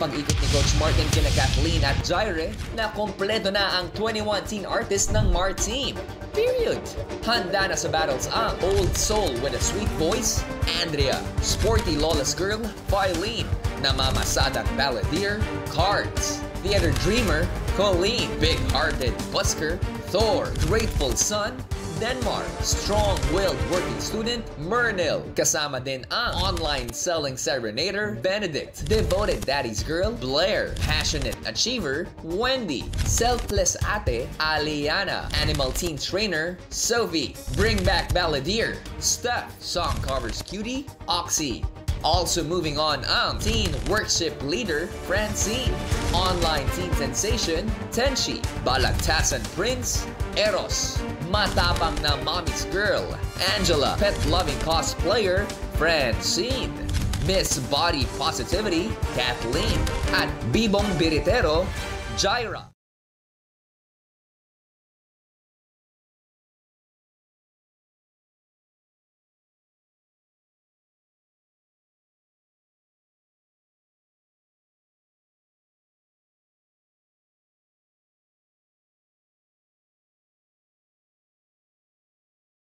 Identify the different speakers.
Speaker 1: pag-ikot ni Coach Martin kina Kathleen at Jaire na kompleto na ang 21 teen artist ng MAR team. Period. Handa na sa battles ang Old Soul with a sweet voice, Andrea, Sporty Lawless Girl, Filene, Namamasada Balladeer, Cards, Theater Dreamer, Colleen, Big-Hearted Busker, Thor, Grateful Son, Denmark, strong-willed working student, Mernil. Kasama din ang online selling serenader, Benedict, devoted daddy's girl, Blair, passionate achiever, Wendy, selfless ate, Aliana, animal team trainer, Sophie, bring back balladeer, Steph, song covers cutie, Oxy, also moving on ang teen worship leader, Francine. Online teen sensation, Tenshi. Balagtasan prince, Eros. Matapang na mommy's girl, Angela. Pet-loving cosplayer, Francine. Miss Body Positivity, Kathleen. At Bibong Biritero, Jaira.